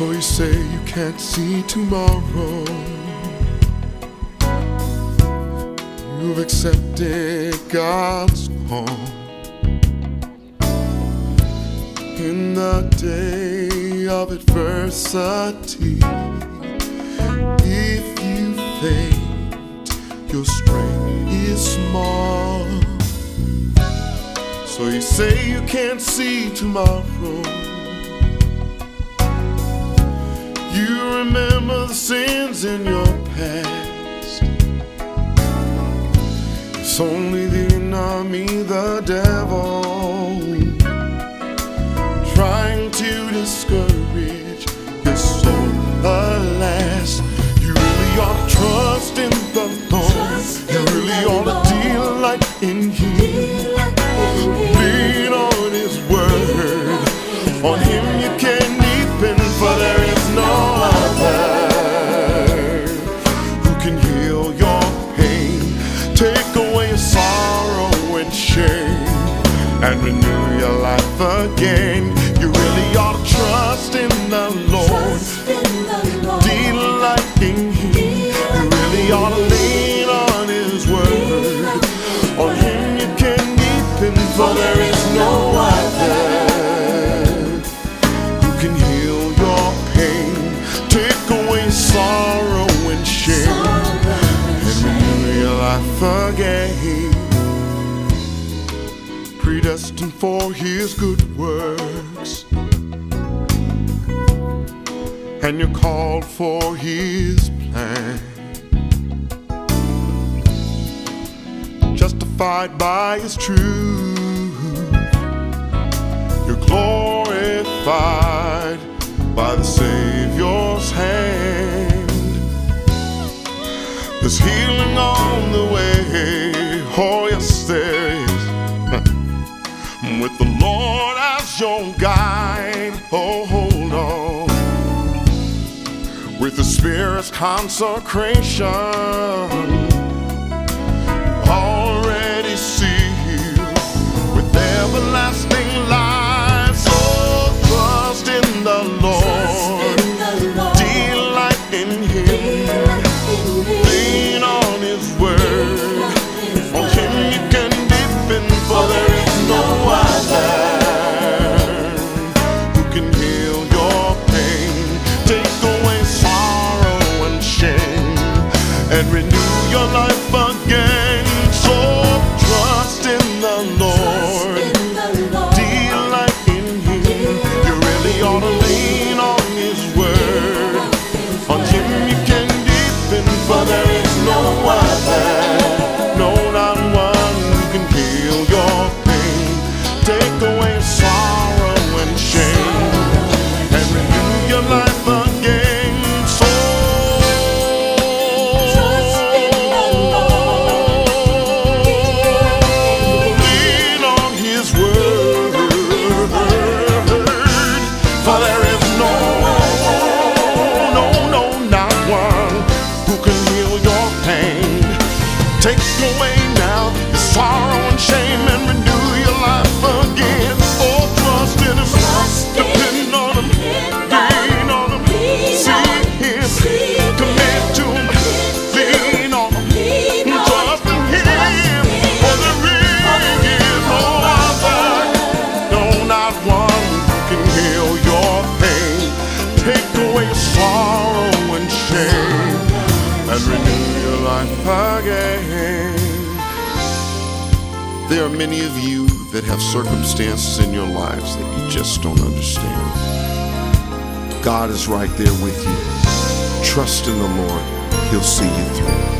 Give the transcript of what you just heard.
So you say you can't see tomorrow. You've accepted God's call. In the day of adversity, if you faint, your strength is small. So you say you can't see tomorrow. The sins in your past. It's only the enemy, the devil, trying to discourage your soul. Alas, you really ought to trust in the Lord. You really ought to delight in Him. Lean on His word. On Him again. You really ought to trust in the Lord, delight in Him. You really ought to lean on His word. On Him you can depend, for there is no other who can heal your pain, take away sorrow and shame, and renew your life again. Predestined for His good works, and you're called for His plan. Justified by His truth you're glorified With the Lord as your guide. Oh, hold on. With the Spirit's consecration and renew your life again. So trust in the Lord, delight in Him. You really ought to lean on His word. On Him you can depend, for there is no other, again. There are many of you that have circumstances in your lives that you just don't understand. God is right there with you. Trust in the Lord, He'll see you through.